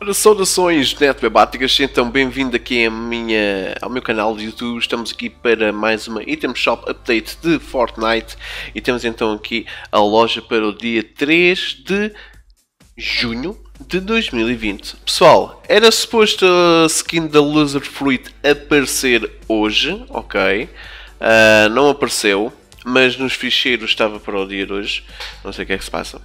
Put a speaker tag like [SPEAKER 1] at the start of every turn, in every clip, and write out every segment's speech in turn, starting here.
[SPEAKER 1] Ora, saudações netwebáticas, então bem-vindo aqui a minha, ao meu canal de YouTube. Estamos aqui para mais uma Item Shop Update de Fortnite e temos então aqui a loja para o dia 3 de junho de 2020. Pessoal, era suposto a skin da Loser Fruit aparecer hoje, ok? Uh, não apareceu, mas nos ficheiros estava para o dia de hoje. Não sei o que é que se passa.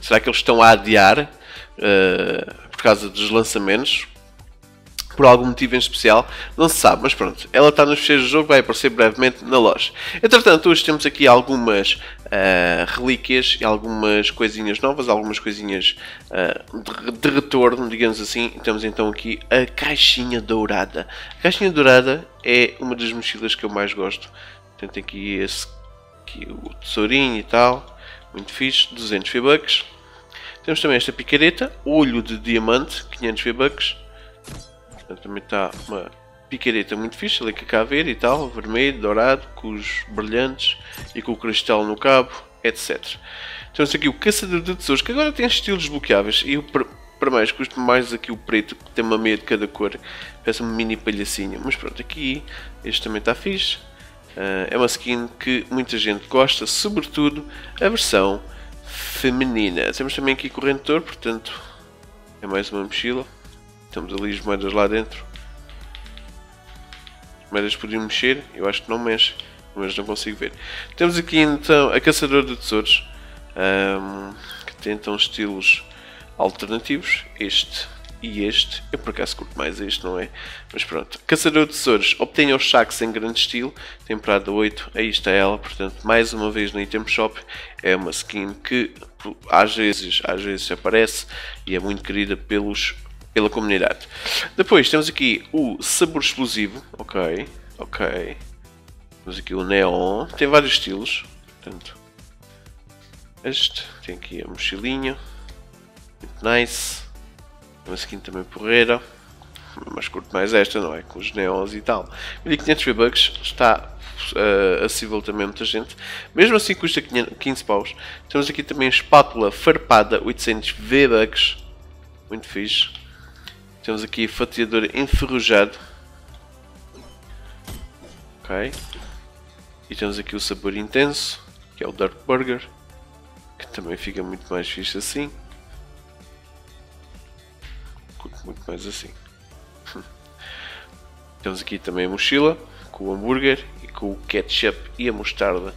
[SPEAKER 1] Será que eles estão a adiar? Uh, causa dos lançamentos, por algum motivo em especial, não se sabe, mas pronto, ela está nos fecheiros do jogo, vai aparecer brevemente na loja. Entretanto, hoje temos aqui algumas uh, relíquias e algumas coisinhas novas, algumas coisinhas uh, de, de, retorno, digamos assim. Temos então aqui a caixinha dourada. A caixinha dourada é uma das mochilas que eu mais gosto. Tem aqui esse aqui, o tesourinho e tal, muito fixe, 200 V-Bucks. Temos também esta picareta, olho de diamante, 500 V-Bucks. Também está uma picareta muito fixe, ali que cá a ver e tal, vermelho, dourado, com os brilhantes e com o cristal no cabo, etc. Temos aqui o caçador de tesouros, que agora tem estilos desbloqueáveis e eu, para mais, custa mais aqui o preto, que tem uma meia de cada cor, parece uma mini palhacinha. Mas pronto, aqui este também está fixe. Uh, é uma skin que muita gente gosta, sobretudo a versão feminina. Temos também aqui correntor, portanto é mais uma mochila. Temos ali as moedas lá dentro. As moedas podiam mexer, eu acho que não mexe, mas não consigo ver. Temos aqui então a caçadora de tesouros, um, que tem então estilos alternativos. Este e este. Eu por acaso curto mais este, não é? Mas pronto. Caçador de tesouros. Obtenha os saques em grande estilo. Temporada 8. Aí está ela. Portanto, mais uma vez no Item Shop. É uma skin que às vezes, às vezes aparece e é muito querida pelos, pela comunidade. Depois temos aqui o sabor explosivo. Ok. Ok. Temos aqui o neon. Tem vários estilos. Portanto, este. Tem aqui a mochilinha. Muito nice. Uma skin também porreira. Mas curto mais esta, não é? Com os neons e tal. 1500 V-Bucks está uh, acessível também a muita gente. Mesmo assim custa 15 paus. Temos aqui também espátula farpada 800 V-Bucks. Muito fixe. Temos aqui fatiador enferrujado. Ok. E temos aqui o sabor intenso, que é o Dark Burger. Que também fica muito mais fixe assim muito mais assim. Temos aqui também a mochila com o hambúrguer e com o ketchup e a mostarda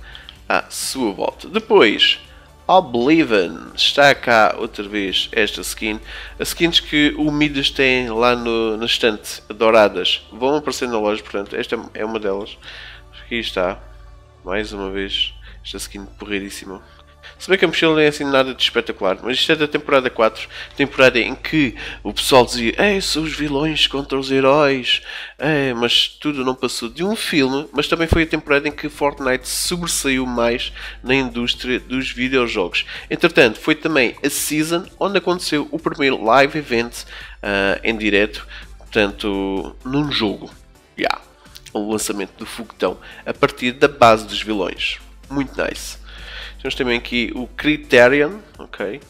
[SPEAKER 1] à sua volta. Depois, Oblivion está cá outra vez esta skin. As skins que o Midas tem lá no, na estante douradas vão aparecer na loja, portanto, esta é uma delas. Aqui está, mais uma vez, esta skin porreiríssima. Se bem que a mochila não é assim nada de espetacular, mas isto é da temporada 4, temporada em que o pessoal dizia Ei, são os vilões contra os heróis, é, mas tudo não passou de um filme, mas também foi a temporada em que Fortnite sobressaiu mais na indústria dos videojogos. Entretanto, foi também a season onde aconteceu o primeiro live event uh, em direto, portanto, num jogo. Yeah. O lançamento do foguetão a partir da base dos vilões. Muito nice. Temos também aqui o Criterion, ok.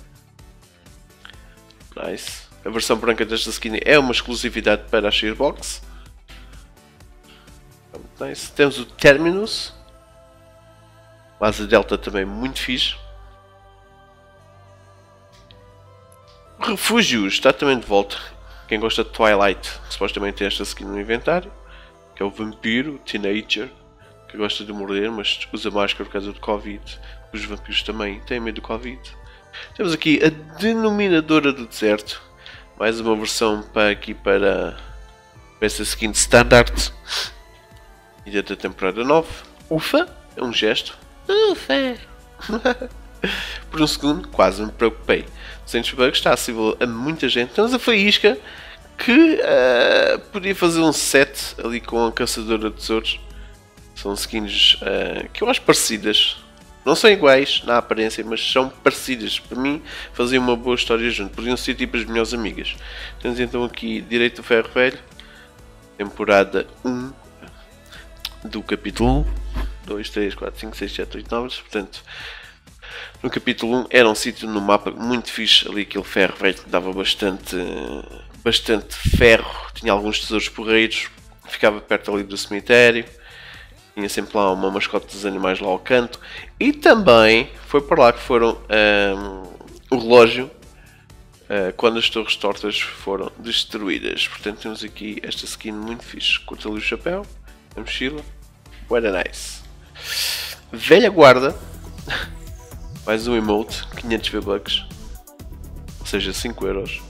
[SPEAKER 1] Nice. A versão branca desta skin é uma exclusividade para a Xbox. Nice. Temos o Terminus. Asa Delta também muito fixe. Refúgios está também de volta. Quem gosta de Twilight supostamente tem esta skin no inventário. Que é o Vampiro, Teenager. Que gosta de morder, mas usa máscara por causa do Covid. Os vampiros também têm medo do Covid. Temos aqui a Denominadora do Deserto. Mais uma versão para aqui para, para essa skin standard. E da temporada 9. Ufa! É um gesto. Ufa! Por um segundo, quase me preocupei. 200 bugs está acessível a muita gente. Temos a Faísca que uh, podia fazer um set ali com a Caçadora de Tesouros. São skins uh, que eu acho parecidas. Não são iguais na aparência, mas são parecidas. Para mim, faziam uma boa história junto. Podiam ser tipo as melhores amigas. Temos então aqui Direito do Ferro Velho, temporada 1 do capítulo 1. 2, 3, 4, 5, 6, 7, 8, 9. Portanto, No capítulo 1 era um sítio no mapa muito fixe, ali aquele ferro velho que dava bastante, bastante ferro, tinha alguns tesouros porreiros, ficava perto ali do cemitério, tinha sempre lá uma mascote dos animais lá ao canto, e também foi para lá que foram um, o relógio uh, quando as torres tortas foram destruídas. Portanto temos aqui esta skin muito fixe, curta ali o chapéu, a mochila, what nice. Velha guarda, mais um emote, 500 V-Bucks, ou seja, 5 euros.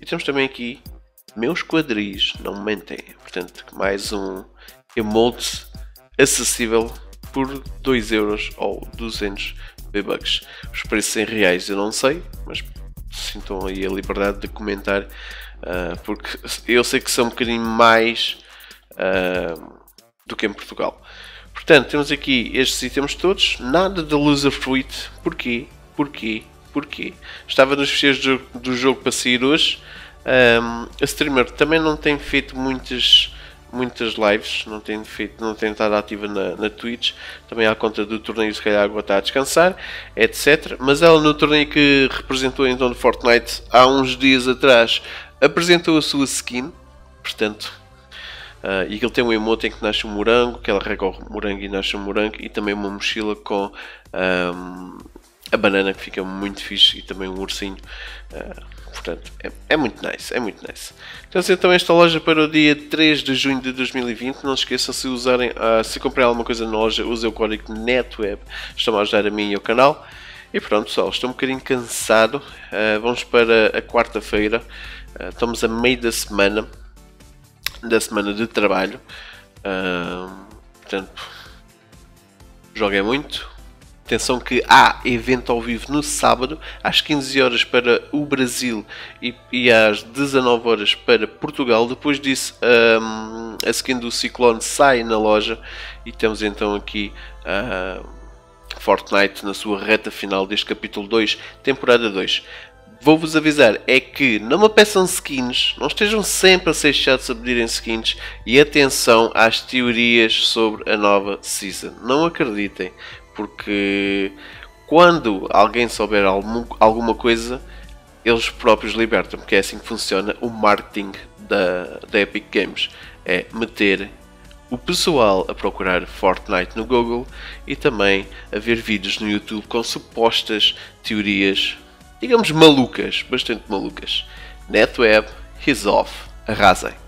[SPEAKER 1] E temos também aqui meus quadris, não mentem. Portanto, mais um emote acessível por 2 euros ou 200 V-Bucks. Os preços em reais eu não sei, mas sintam aí a liberdade de comentar, uh, porque eu sei que são um bocadinho mais uh, do que em Portugal. Portanto, temos aqui estes itens todos, nada de loser fruit. Porquê? Porquê? Porquê? Estava nos fecheiros do, do, jogo para sair hoje. Um, a streamer também não tem feito muitas muitas lives, não tem feito, não tem estado ativa na, na Twitch, também à conta do torneio se calhar agora está a descansar, etc. Mas ela no torneio que representou então de Fortnite há uns dias atrás apresentou a sua skin, portanto Uh, e ele tem um emote em que nasce um morango, que ela rega o morango e nasce um morango, e também uma mochila com um, a banana que fica muito fixe e também um ursinho. Uh, portanto, é, é, muito nice, é muito nice. Então, então esta loja para o dia 3 de junho de 2020. Não se esqueçam se usarem, uh, se comprarem alguma coisa na loja, usem o código NETWEB. Estão a ajudar a mim e ao canal. E pronto pessoal, estou um bocadinho cansado. Uh, vamos para a quarta-feira. estamos a meio da semana da semana de trabalho. Portanto, joguem muito. Atenção que há evento ao vivo no sábado, às 15 horas para o Brasil e, e às 19 horas para Portugal. Depois disso, um, a skin do Ciclone sai na loja e temos então aqui uh, Fortnite na sua reta final deste capítulo 2, temporada 2 vou-vos avisar é que não me peçam skins, não estejam sempre a ser chatos a pedirem skins e atenção às teorias sobre a nova season. Não acreditem, porque quando alguém souber alguma coisa, eles próprios libertam, porque é assim que funciona o marketing da, da Epic Games. É meter o pessoal a procurar Fortnite no Google e também a ver vídeos no YouTube com supostas teorias digamos, malucas, bastante malucas. NetWeb, he's off, arrasem.